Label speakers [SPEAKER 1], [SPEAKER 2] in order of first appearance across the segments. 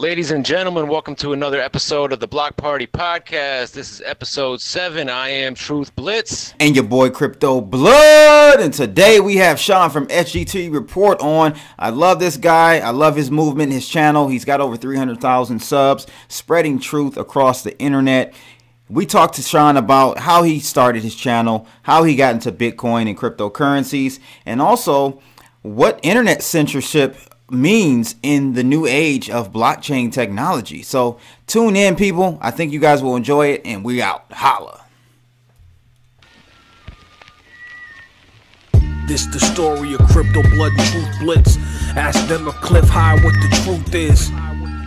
[SPEAKER 1] Ladies and gentlemen, welcome to another episode of the Block Party Podcast. This is episode seven. I am Truth Blitz.
[SPEAKER 2] And your boy Crypto Blood. And today we have Sean from SGT Report on. I love this guy. I love his movement, his channel. He's got over 300,000 subs, spreading truth across the internet. We talked to Sean about how he started his channel, how he got into Bitcoin and cryptocurrencies, and also what internet censorship means in the new age of blockchain technology. So tune in, people. I think you guys will enjoy it, and we out. Holla.
[SPEAKER 3] This the story of crypto blood and truth blitz. Ask them a cliff high what the truth is.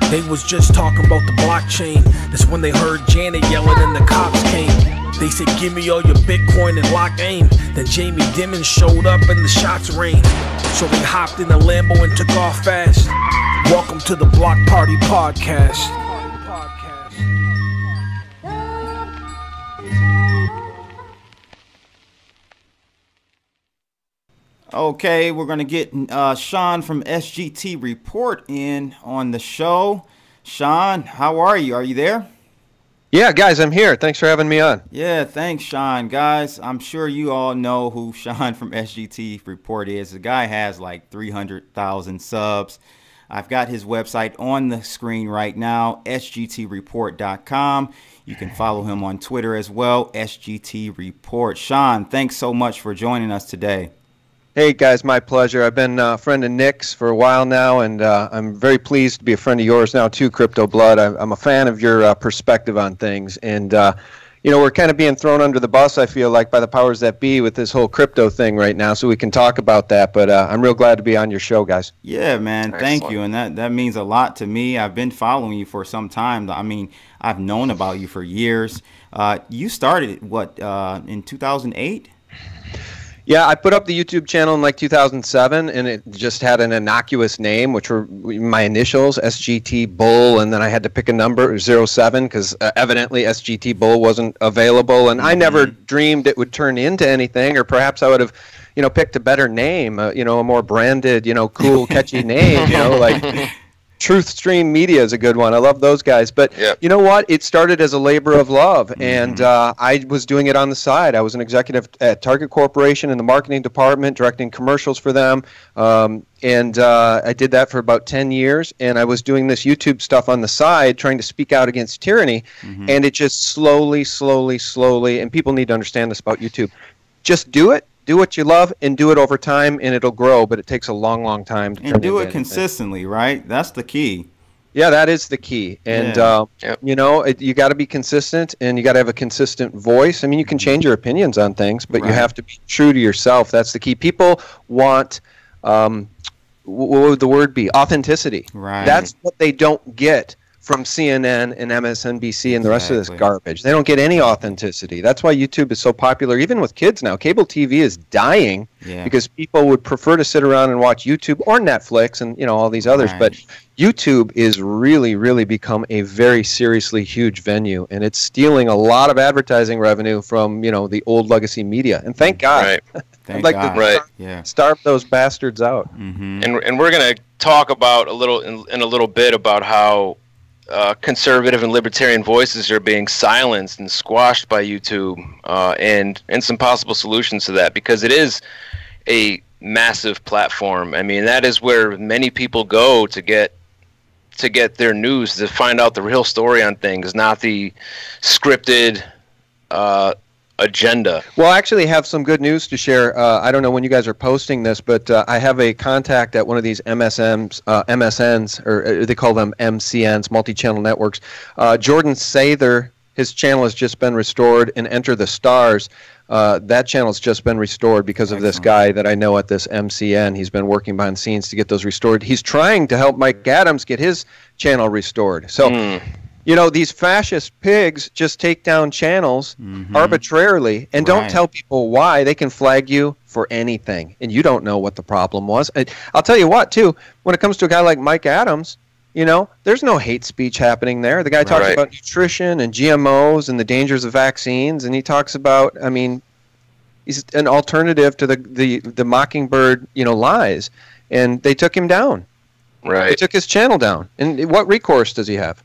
[SPEAKER 3] They was just talking about the blockchain. That's when they heard Janet yelling and the cops came. They said, Give me all your Bitcoin and lock aim. Then Jamie Dimon showed up and the shots rained. So we hopped in a Lambo and took off fast. Welcome to the Block Party Podcast.
[SPEAKER 2] Okay, we're going to get uh, Sean from SGT Report in on the show. Sean, how are you? Are you there?
[SPEAKER 4] Yeah, guys, I'm here. Thanks for having me on.
[SPEAKER 2] Yeah, thanks, Sean. Guys, I'm sure you all know who Sean from SGT Report is. The guy has like 300,000 subs. I've got his website on the screen right now, sgtreport.com. You can follow him on Twitter as well, SGT Report. Sean, thanks so much for joining us today.
[SPEAKER 4] Hey guys, my pleasure. I've been uh, a friend of Nick's for a while now, and uh, I'm very pleased to be a friend of yours now too, Crypto Blood. I'm a fan of your uh, perspective on things, and uh, you know we're kind of being thrown under the bus. I feel like by the powers that be with this whole crypto thing right now, so we can talk about that. But uh, I'm real glad to be on your show, guys.
[SPEAKER 2] Yeah, man, Excellent. thank you, and that that means a lot to me. I've been following you for some time. I mean, I've known about you for years. Uh, you started what in 2008?
[SPEAKER 4] Yeah, I put up the YouTube channel in like 2007, and it just had an innocuous name, which were my initials, SGT Bull, and then I had to pick a number, 07, because uh, evidently SGT Bull wasn't available, and mm-hmm. I never dreamed it would turn into anything, or perhaps I would have, you know, picked a better name, uh, you know, a more branded, you know, cool, catchy name, you know, like Truth Stream Media is a good one. I love those guys. But yep. you know what? It started as a labor of love, mm-hmm. and uh, I was doing it on the side. I was an executive at Target Corporation in the marketing department, directing commercials for them. Um, and uh, I did that for about 10 years. And I was doing this YouTube stuff on the side, trying to speak out against tyranny. Mm-hmm. And it just slowly, slowly, slowly, and people need to understand this about YouTube. Just do it, do what you love and do it over time and it'll grow but it takes a long long time to
[SPEAKER 2] and do it consistently right? That's the key.
[SPEAKER 4] Yeah that is the key. And yeah. uh, yep. you know it, you got to be consistent and you got to have a consistent voice. I mean you can change your opinions on things but right. you have to be true to yourself. That's the key. People want um, what would the word be? Authenticity.
[SPEAKER 2] Right.
[SPEAKER 4] That's what they don't get from CNN and MSNBC and the rest of this garbage. They don't get any authenticity. That's why YouTube is so popular, even with kids now. Cable TV is dying yeah. because people would prefer to sit around and watch YouTube or Netflix and you know all these others. Right. But YouTube is really, really become a very seriously huge venue, and it's stealing a lot of advertising revenue from you know the old legacy media. And thank God.
[SPEAKER 1] Right.
[SPEAKER 4] Thank I'd like God. to right. starve, yeah. starve those bastards out.
[SPEAKER 1] Mm-hmm. And and we're gonna talk about a little in, in a little bit about how uh, conservative and libertarian voices are being silenced and squashed by YouTube, uh, and and some possible solutions to that because it is a massive platform. I mean, that is where many people go to get to get their news to find out the real story on things, not the scripted uh, agenda.
[SPEAKER 4] Well, I actually have some good news to share. Uh, I don't know when you guys are posting this, but uh, I have a contact at one of these MSMs, uh, MSNs, or uh, they call them MCNs, multi-channel networks. Uh, Jordan Sather, his channel has just been restored, and Enter the Stars. Uh, that channel has just been restored because of this guy that I know at this MCN. He's been working behind the scenes to get those restored. He's trying to help Mike Adams get his channel restored. So. Mm you know these fascist pigs just take down channels mm-hmm. arbitrarily and don't tell people why they can flag you for anything and you don't know what the problem was i'll tell you what too when it comes to a guy like mike adams you know there's no hate speech happening there the guy talks right. about nutrition and gmos and the dangers of vaccines and he talks about i mean he's an alternative to the the, the mockingbird you know lies and they took him down
[SPEAKER 1] Right.
[SPEAKER 4] They took his channel down. And what recourse does he have?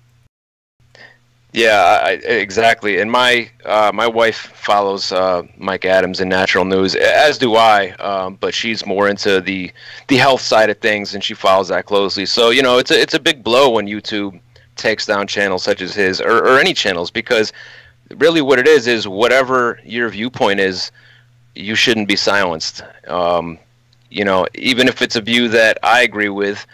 [SPEAKER 1] Yeah, I, exactly. And my uh, my wife follows uh, Mike Adams in natural news, as do I. Um, but she's more into the the health side of things, and she follows that closely. So you know, it's a it's a big blow when YouTube takes down channels such as his or, or any channels because really what it is is whatever your viewpoint is, you shouldn't be silenced. Um, you know, even if it's a view that I agree with,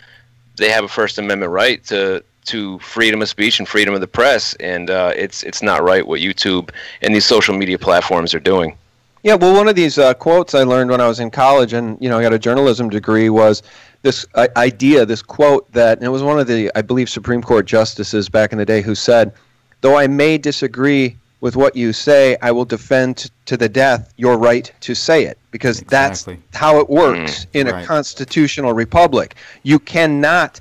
[SPEAKER 1] they have a First Amendment right to to freedom of speech and freedom of the press, and uh, it's it's not right what YouTube and these social media platforms are doing.
[SPEAKER 4] Yeah, well, one of these uh, quotes I learned when I was in college, and you know, I got a journalism degree, was this uh, idea, this quote that, and it was one of the, I believe, Supreme Court justices back in the day who said, "Though I may disagree with what you say, I will defend to the death your right to say it, because exactly. that's how it works mm, in right. a constitutional republic. You cannot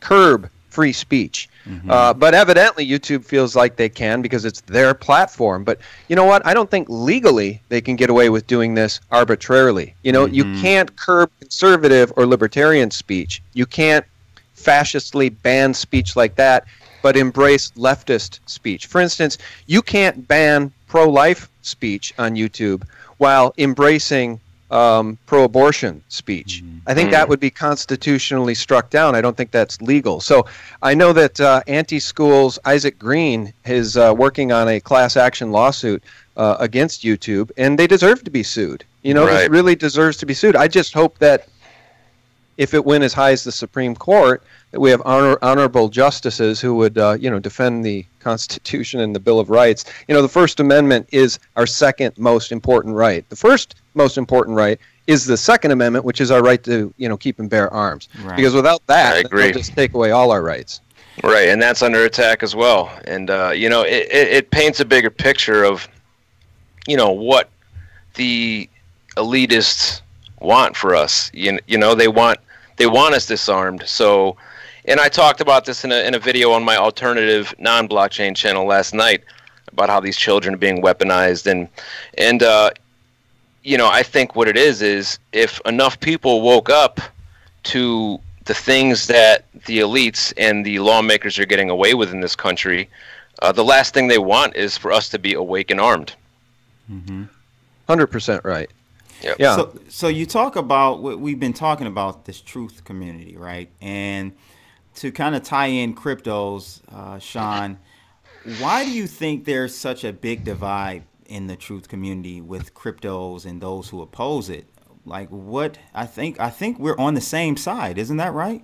[SPEAKER 4] curb free speech. Mm-hmm. Uh, but evidently, YouTube feels like they can because it's their platform. But you know what? I don't think legally they can get away with doing this arbitrarily. You know, mm-hmm. you can't curb conservative or libertarian speech. You can't fascistly ban speech like that, but embrace leftist speech. For instance, you can't ban pro life speech on YouTube while embracing um, pro-abortion speech. Mm-hmm. I think that mm. would be constitutionally struck down. I don't think that's legal. So I know that uh, Anti-Schools Isaac Green is uh, working on a class action lawsuit uh, against YouTube, and they deserve to be sued. You know, right. this really deserves to be sued. I just hope that if it went as high as the Supreme Court, that we have honor, honorable justices who would, uh, you know, defend the Constitution and the Bill of Rights. You know, the First Amendment is our second most important right. The first most important right is the Second Amendment, which is our right to, you know, keep and bear arms. Right. Because without that, they'll just take away all our rights.
[SPEAKER 1] Right, and that's under attack as well. And uh, you know, it, it, it paints a bigger picture of, you know, what the elitists want for us. You, you know, they want they want us disarmed. So, and I talked about this in a in a video on my alternative non-blockchain channel last night about how these children are being weaponized and and uh, you know I think what it is is if enough people woke up to the things that the elites and the lawmakers are getting away with in this country, uh, the last thing they want is for us to be awake and armed.
[SPEAKER 4] Mm-hmm. Hundred percent right.
[SPEAKER 2] Yep. Yeah. So, so you talk about what we've been talking about this truth community, right? And to kind of tie in cryptos, uh, Sean, why do you think there's such a big divide in the truth community with cryptos and those who oppose it? Like, what I think, I think we're on the same side, isn't that right?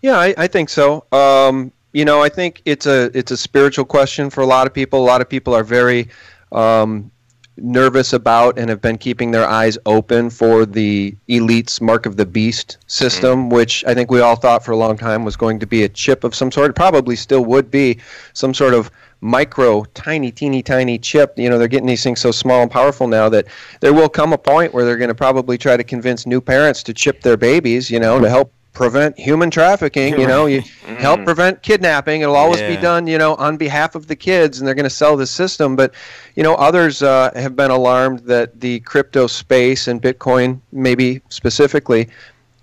[SPEAKER 4] Yeah, I, I think so. Um, you know, I think it's a it's a spiritual question for a lot of people. A lot of people are very um, nervous about and have been keeping their eyes open for the elites mark of the beast system mm-hmm. which i think we all thought for a long time was going to be a chip of some sort it probably still would be some sort of micro tiny teeny tiny chip you know they're getting these things so small and powerful now that there will come a point where they're going to probably try to convince new parents to chip their babies you know to help prevent human trafficking. You know, you mm. help prevent kidnapping. It'll always yeah. be done, you know, on behalf of the kids, and they're going to sell the system. But, you know, others uh, have been alarmed that the crypto space and Bitcoin, maybe specifically,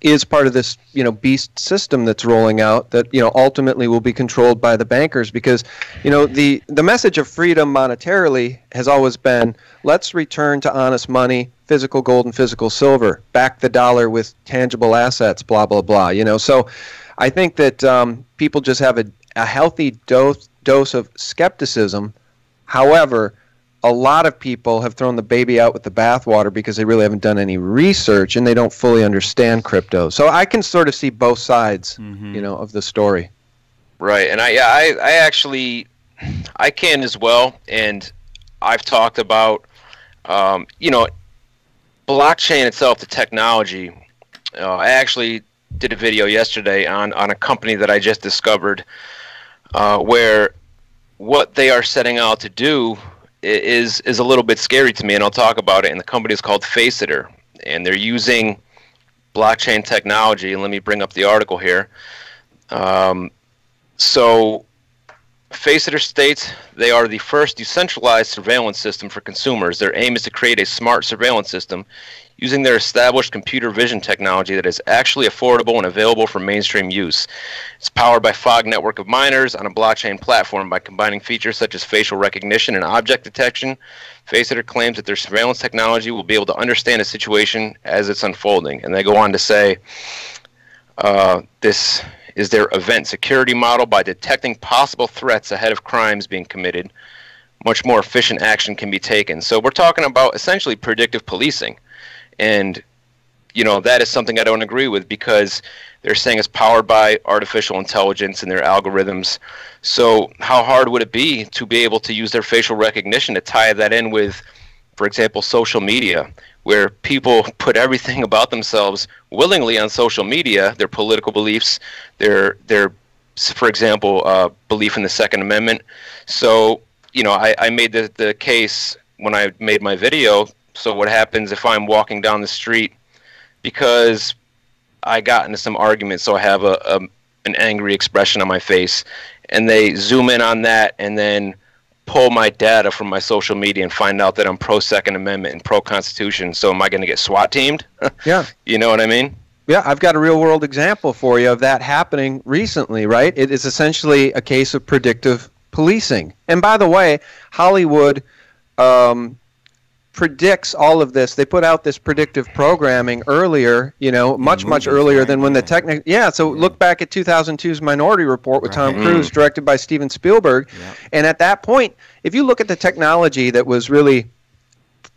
[SPEAKER 4] is part of this you know beast system that's rolling out that you know ultimately will be controlled by the bankers because you know the the message of freedom monetarily has always been let's return to honest money physical gold and physical silver back the dollar with tangible assets blah blah blah you know. So i think that um, people just have a, a healthy dose dose of skepticism. However a lot of people have thrown the baby out with the bathwater because they really haven't done any research and they don't fully understand crypto. So I can sort of see both sides, mm-hmm. you know, of the story.
[SPEAKER 1] Right, and I, I, I actually, I can as well, and I've talked about, um, you know, blockchain itself, the technology. Uh, I actually did a video yesterday on on a company that I just discovered, uh, where what they are setting out to do is is a little bit scary to me, and I'll talk about it. And the company is called Faceter, and they're using blockchain technology. And let me bring up the article here. Um, so, Faceter states they are the first decentralized surveillance system for consumers. Their aim is to create a smart surveillance system using their established computer vision technology that is actually affordable and available for mainstream use. It's powered by Fog network of miners on a blockchain platform by combining features such as facial recognition and object detection. Faceter claims that their surveillance technology will be able to understand a situation as it's unfolding. And they go on to say uh, this is their event security model by detecting possible threats ahead of crimes being committed. Much more efficient action can be taken. So we're talking about essentially predictive policing. And, you know, that is something I don't agree with because they're saying it's powered by artificial intelligence and their algorithms. So how hard would it be to be able to use their facial recognition to tie that in with, for example, social media? where people put everything about themselves willingly on social media, their political beliefs, their their, for example, uh, belief in the Second Amendment. So you know, I, I made the the case when I made my video. So what happens if I'm walking down the street because I got into some argument, so I have a, a an angry expression on my face, and they zoom in on that, and then pull my data from my social media and find out that I'm pro Second Amendment and pro Constitution. So am I going to get SWAT teamed?
[SPEAKER 4] yeah.
[SPEAKER 1] You know what I mean?
[SPEAKER 4] Yeah, I've got a real world example for you of that happening recently, right? It is essentially a case of predictive policing. And by the way, Hollywood um, predicts all of this. They put out this predictive programming earlier, you know, much much earlier than when the technic. Yeah, so look back at 2002's Minority Report with Tom Cruise, directed by Steven Spielberg, and at that point, if you look at the technology that was really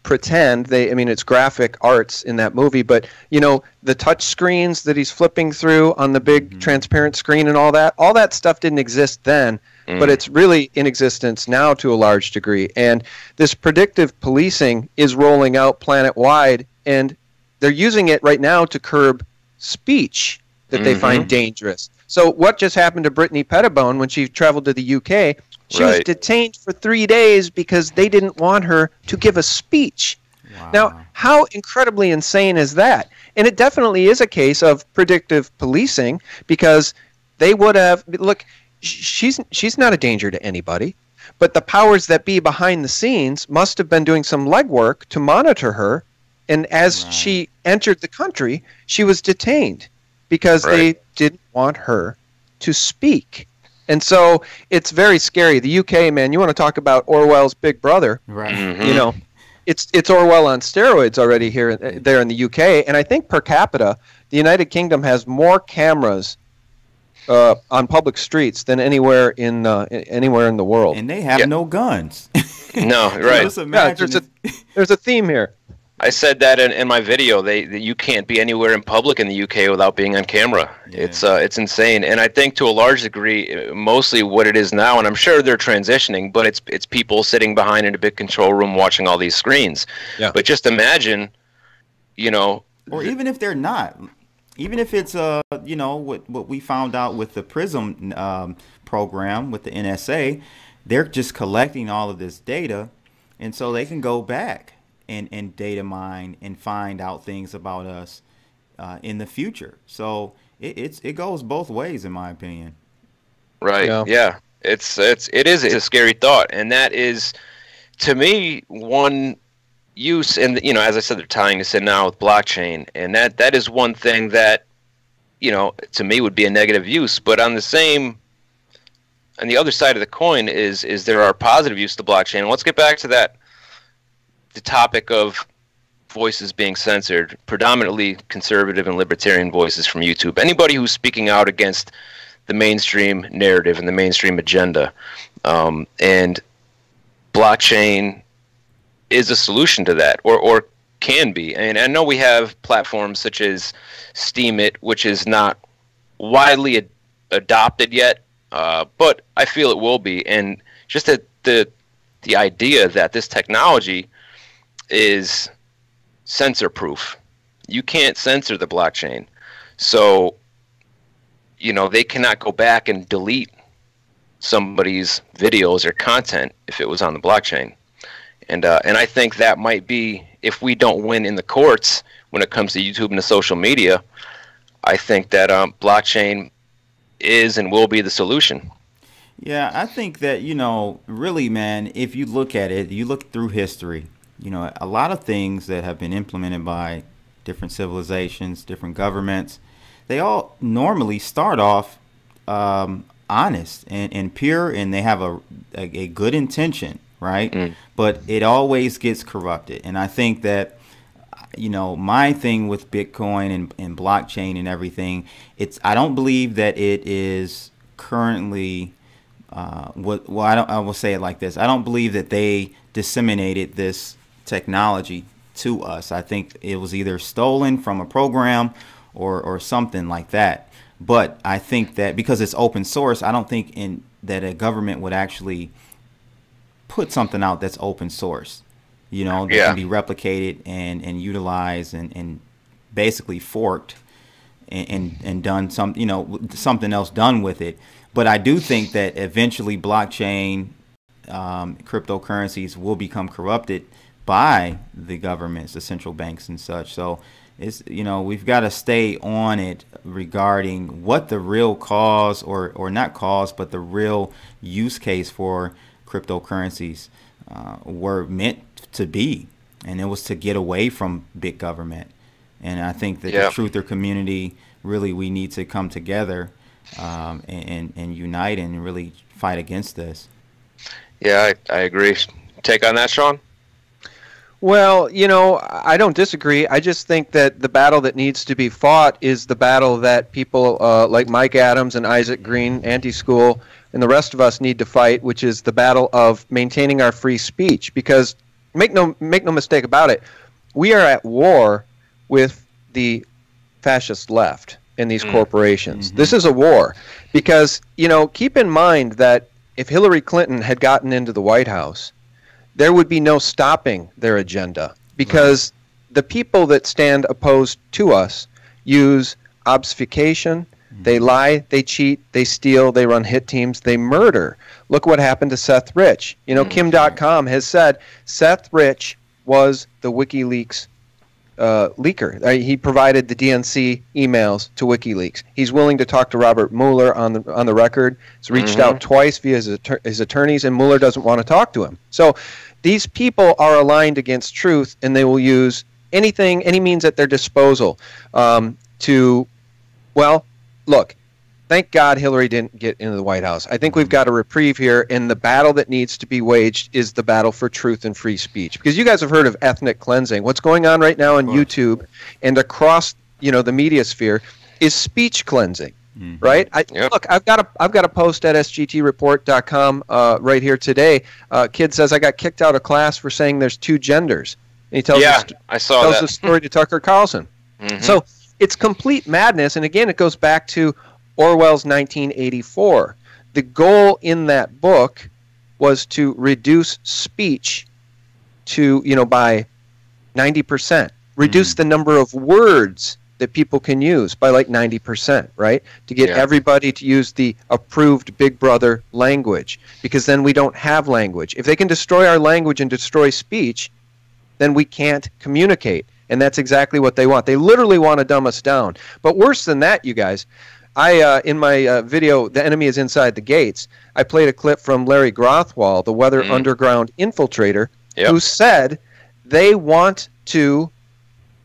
[SPEAKER 4] pretend they i mean it's graphic arts in that movie but you know the touch screens that he's flipping through on the big mm-hmm. transparent screen and all that all that stuff didn't exist then mm. but it's really in existence now to a large degree and this predictive policing is rolling out planet wide and they're using it right now to curb speech that mm-hmm. they find mm-hmm. dangerous so what just happened to brittany pettibone when she traveled to the uk she right. was detained for three days because they didn't want her to give a speech. Wow. Now, how incredibly insane is that? And it definitely is a case of predictive policing because they would have look. She's she's not a danger to anybody, but the powers that be behind the scenes must have been doing some legwork to monitor her. And as right. she entered the country, she was detained because right. they didn't want her to speak. And so it's very scary. The UK, man, you want to talk about Orwell's Big Brother?
[SPEAKER 2] Right.
[SPEAKER 4] Mm-hmm. You know, it's it's Orwell on steroids already here there in the UK, and I think per capita, the United Kingdom has more cameras uh, on public streets than anywhere in uh, anywhere in the world.
[SPEAKER 2] And they have yeah. no guns.
[SPEAKER 1] no, right.
[SPEAKER 4] yeah, there's a there's a theme here.
[SPEAKER 1] I said that in, in my video. They that you can't be anywhere in public in the UK without being on camera. Yeah. It's uh, it's insane, and I think to a large degree, mostly what it is now, and I'm sure they're transitioning, but it's it's people sitting behind in a big control room watching all these screens. Yeah. But just imagine, you know,
[SPEAKER 2] or th- even if they're not, even if it's uh you know what what we found out with the Prism um, program with the NSA, they're just collecting all of this data, and so they can go back and, and data mine and find out things about us uh, in the future. So it, it's it goes both ways, in my opinion.
[SPEAKER 1] Right. Yeah. yeah. It's it's it is a scary thought, and that is, to me, one use. And you know, as I said, they're tying this in now with blockchain, and that that is one thing that, you know, to me would be a negative use. But on the same on the other side of the coin is is there are positive use to blockchain. And let's get back to that the topic of voices being censored, predominantly conservative and libertarian voices from YouTube. Anybody who's speaking out against the mainstream narrative and the mainstream agenda. Um, and blockchain is a solution to that, or, or can be. And I know we have platforms such as Steemit, which is not widely ad- adopted yet, uh, but I feel it will be. And just the, the the idea that this technology is censor proof. You can't censor the blockchain. So, you know, they cannot go back and delete somebody's videos or content if it was on the blockchain. And uh, and I think that might be if we don't win in the courts when it comes to YouTube and the social media, I think that um, blockchain is and will be the solution.
[SPEAKER 2] Yeah, I think that you know, really, man, if you look at it, you look through history you know, a lot of things that have been implemented by different civilizations, different governments, they all normally start off um, honest and, and pure, and they have a, a, a good intention, right? Mm. But it always gets corrupted, and I think that you know my thing with Bitcoin and, and blockchain and everything, it's I don't believe that it is currently. Uh, what, well, I, don't, I will say it like this. I don't believe that they disseminated this technology to us. I think it was either stolen from a program or, or something like that. But I think that because it's open source, I don't think in that a government would actually put something out that's open source, you know, that yeah. can be replicated and, and utilized and, and basically forked and, and, and done some, you know, something else done with it. But I do think that eventually blockchain um, cryptocurrencies will become corrupted by the governments, the central banks and such. So it's you know we've got to stay on it regarding what the real cause or or not cause, but the real use case for cryptocurrencies uh, were meant to be, and it was to get away from big government. And I think that yeah. the truther community really we need to come together um, and, and unite and really fight against this.
[SPEAKER 1] Yeah, I, I agree. Take on that, Sean.
[SPEAKER 4] Well, you know, I don't disagree. I just think that the battle that needs to be fought is the battle that people uh, like Mike Adams and Isaac Green, Anti School, and the rest of us need to fight, which is the battle of maintaining our free speech. Because make no make no mistake about it, we are at war with the fascist left in these mm. corporations. Mm-hmm. This is a war because you know keep in mind that if Hillary Clinton had gotten into the White House there would be no stopping their agenda because right. the people that stand opposed to us use obfuscation. Mm-hmm. They lie, they cheat, they steal, they run hit teams, they murder. Look what happened to Seth Rich. You know, mm-hmm. Kim Dotcom has said Seth Rich was the WikiLeaks uh, leaker. Uh, he provided the DNC emails to WikiLeaks. He's willing to talk to Robert Mueller on the on the record. He's reached mm-hmm. out twice via his, his attorneys, and Mueller doesn't want to talk to him. So these people are aligned against truth, and they will use anything, any means at their disposal um, to, well, look thank God Hillary didn't get into the White House. I think we've got a reprieve here, and the battle that needs to be waged is the battle for truth and free speech. Because you guys have heard of ethnic cleansing. What's going on right now on YouTube and across you know the media sphere is speech cleansing. Mm-hmm. Right? I, yep. Look, I've got a I've got a post at sgtreport.com uh, right here today. Uh, kid says I got kicked out of class for saying there's two genders. And he tells
[SPEAKER 1] yeah, st- I saw
[SPEAKER 4] tells
[SPEAKER 1] that.
[SPEAKER 4] the story to Tucker Carlson. Mm-hmm. So it's complete madness. And again, it goes back to Orwell's 1984. The goal in that book was to reduce speech to, you know, by 90%. Reduce mm. the number of words that people can use by like 90%, right? To get yeah. everybody to use the approved Big Brother language because then we don't have language. If they can destroy our language and destroy speech, then we can't communicate. And that's exactly what they want. They literally want to dumb us down. But worse than that, you guys, I uh, in my uh, video, "The Enemy Is Inside the Gates," I played a clip from Larry Grathwohl, the Weather mm. Underground infiltrator, yep. who said they want to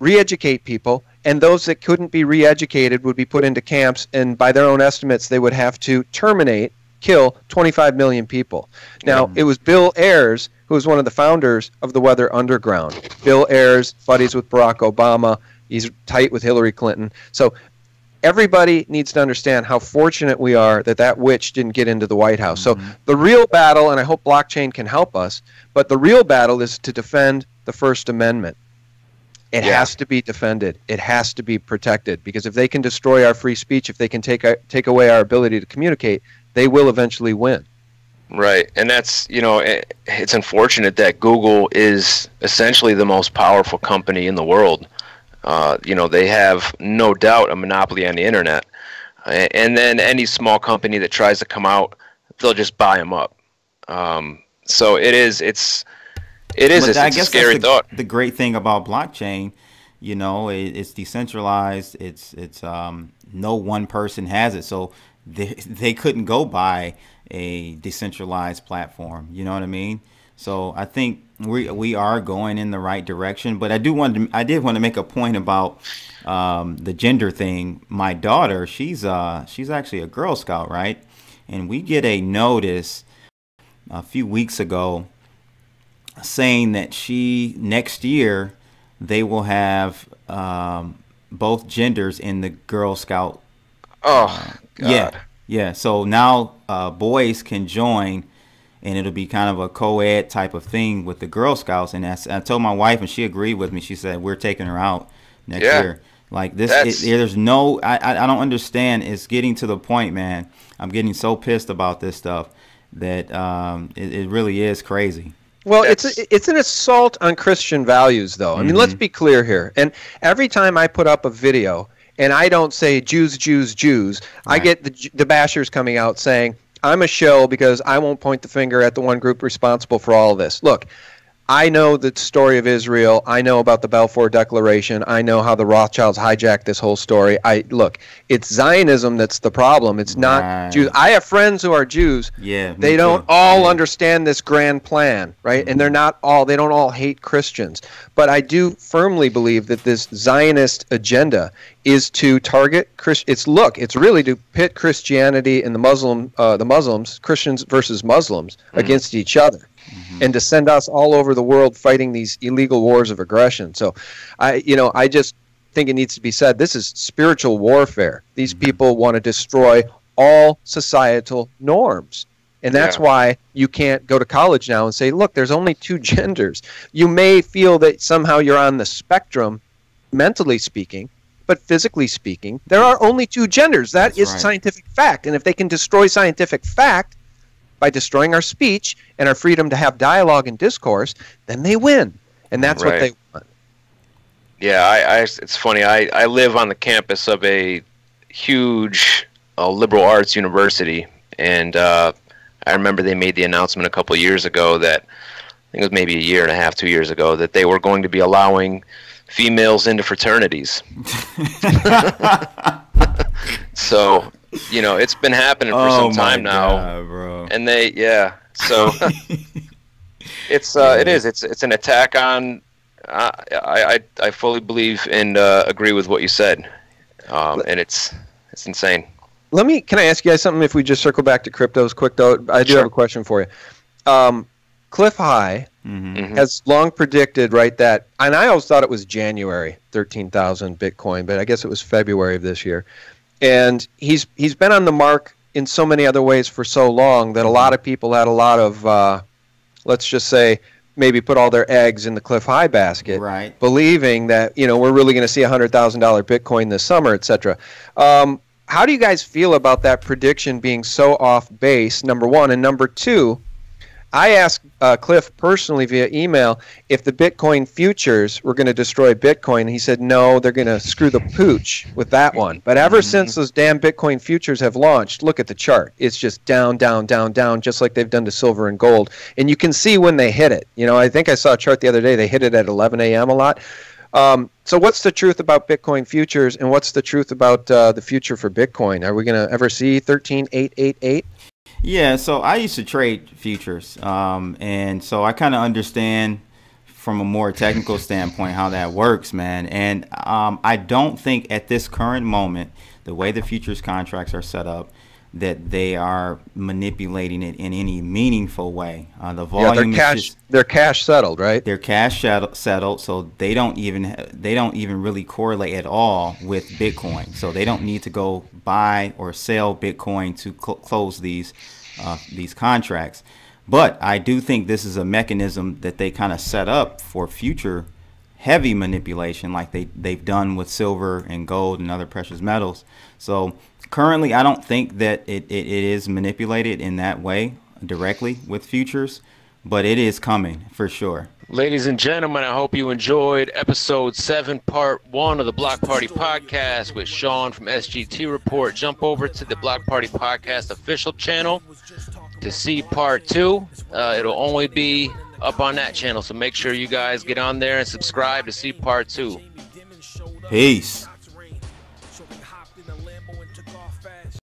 [SPEAKER 4] re-educate people, and those that couldn't be re-educated would be put into camps, and by their own estimates, they would have to terminate, kill 25 million people. Now, mm. it was Bill Ayers who was one of the founders of the Weather Underground. Bill Ayers, buddies with Barack Obama. He's tight with Hillary Clinton. So everybody needs to understand how fortunate we are that that witch didn't get into the White House. Mm-hmm. So the real battle, and I hope blockchain can help us, but the real battle is to defend the First Amendment. It yeah. has to be defended. It has to be protected because if they can destroy our free speech, if they can take our, take away our ability to communicate, they will eventually win.
[SPEAKER 1] Right, and that's you know it, it's unfortunate that Google is essentially the most powerful company in the world uh, you know, they have no doubt a monopoly on the internet. And then any small company that tries to come out, they'll just buy them up. Um, so it is, it's, it is, it's, I guess a scary
[SPEAKER 2] the,
[SPEAKER 1] thought.
[SPEAKER 2] The great thing about blockchain, you know, it, it's decentralized. It's, it's, um, no one person has it. So they, they couldn't go by a decentralized platform. You know what I mean? So I think we we are going in the right direction. But I do want to I did want to make a point about um, the gender thing. My daughter, she's uh she's actually a Girl Scout, right? And we get a notice a few weeks ago saying that she next year they will have um, both genders in the Girl Scout.
[SPEAKER 1] Oh, God.
[SPEAKER 2] yeah, yeah. So now uh, boys can join, and it'll be kind of a co-ed type of thing with the Girl Scouts. And that's, I told my wife, and she agreed with me. She said we're taking her out next
[SPEAKER 1] Yeah.
[SPEAKER 2] year. Like this, it, there's no. I, I I don't understand. It's getting to the point, man. I'm getting so pissed about this stuff that um, it, it really is crazy.
[SPEAKER 4] Well, it's a, it's an assault on Christian values, though. I mean, let's be clear here. And every time I put up a video and I don't say Jews, Jews, Jews, I get the the bashers coming out saying I'm a show because I won't point the finger at the one group responsible for all of this. Look. I know the story of Israel. I know about the Balfour Declaration. I know how the Rothschilds hijacked this whole story. I look, it's Zionism that's the problem. It's not
[SPEAKER 2] Right.
[SPEAKER 4] Jews. I have friends who are Jews.
[SPEAKER 2] Yeah,
[SPEAKER 4] They don't
[SPEAKER 2] too.
[SPEAKER 4] all
[SPEAKER 2] Yeah.
[SPEAKER 4] understand this grand plan, right? And they're not all they don't all hate Christians. But I do firmly believe that this Zionist agenda is to target Christ it's look, it's really to pit Christianity and the Muslim uh, the Muslims, Christians versus Muslims against each other. Mm-hmm. And to send us all over the world fighting these illegal wars of aggression. So I you know, I just think it needs to be said this is spiritual warfare. These mm-hmm. people want to destroy all societal norms. And that's
[SPEAKER 1] Yeah.
[SPEAKER 4] why you can't go to college now and say, look, there's only two genders. You may feel that somehow you're on the spectrum, mentally speaking, but physically speaking, there are only two genders. That
[SPEAKER 2] That's
[SPEAKER 4] is
[SPEAKER 2] right.
[SPEAKER 4] scientific fact. And if they can destroy scientific fact by destroying our speech and our freedom to have dialogue and discourse, then they win. And that's what they want.
[SPEAKER 1] Yeah, I, I it's funny. I, I live on the campus of a huge uh, liberal arts university, and uh, I remember they made the announcement a couple years ago that I think it was maybe a year and a half, two years ago, that they were going to be allowing females into fraternities. so, you know, it's been happening for
[SPEAKER 2] oh
[SPEAKER 1] some time
[SPEAKER 2] my
[SPEAKER 1] now
[SPEAKER 2] God, bro.
[SPEAKER 1] and they yeah so it's uh it is it's it's an attack on uh, I, I i fully believe and uh, agree with what you said um and it's it's insane
[SPEAKER 4] Let me. Can I ask you guys something? If we just circle back to cryptos quick, though, I do
[SPEAKER 1] Sure.
[SPEAKER 4] have a question for you. Um, Cliff High
[SPEAKER 2] Mhm.
[SPEAKER 1] Mhm.
[SPEAKER 4] has long predicted, right, that, and I always thought it was January, thirteen thousand Bitcoin, but I guess it was February of this year. And he's he's been on the mark in so many other ways for so long that a lot of people had a lot of, uh, let's just say, maybe put all their eggs in the Cliff High basket
[SPEAKER 2] Right.
[SPEAKER 4] believing that you know we're really going to see a hundred thousand dollar Bitcoin this summer, etc. Um, how do you guys feel about that prediction being so off base? Number one, and number two, I asked uh, Cliff personally via email if the Bitcoin futures were going to destroy Bitcoin. He said no, they're going to screw the pooch with that one. But ever since those damn Bitcoin futures have launched, look at the chart. It's just down, down, down, down, just like they've done to silver and gold. And you can see when they hit it. You know, I think I saw a chart the other day. They hit it at 11 a.m. a lot. Um, so what's the truth about Bitcoin futures, and what's the truth about uh, the future for Bitcoin? Are we going to ever see 13888?
[SPEAKER 2] Yeah, so I used to trade futures, um, and so I kind of understand from a more technical standpoint how that works, man. And um, I don't think at this current moment, the way the futures contracts are set up, that they are manipulating it in any meaningful way. Uh, the
[SPEAKER 4] Yeah,
[SPEAKER 2] volume
[SPEAKER 4] they're
[SPEAKER 2] is
[SPEAKER 4] cash.
[SPEAKER 2] just-
[SPEAKER 4] They're cash settled, right?
[SPEAKER 2] they're cash settled, settled, so they don't even they don't even really correlate at all with Bitcoin. So they don't need to go buy or sell Bitcoin to cl- close these uh, these contracts. But I do think this is a mechanism that they kind of set up for future heavy manipulation, like they they've done with silver and gold and other precious metals. So currently, I don't think that it, it, it is manipulated in that way directly with futures but it is coming for sure.
[SPEAKER 1] Ladies and gentlemen, I hope you enjoyed episode 7, part 1 of the Block Party Podcast with Sean from SGT Report. Jump over to the Block Party Podcast official channel to see part 2. Uh, it'll only be up on that channel, so make sure you guys get on there and subscribe to see part 2.
[SPEAKER 2] Peace.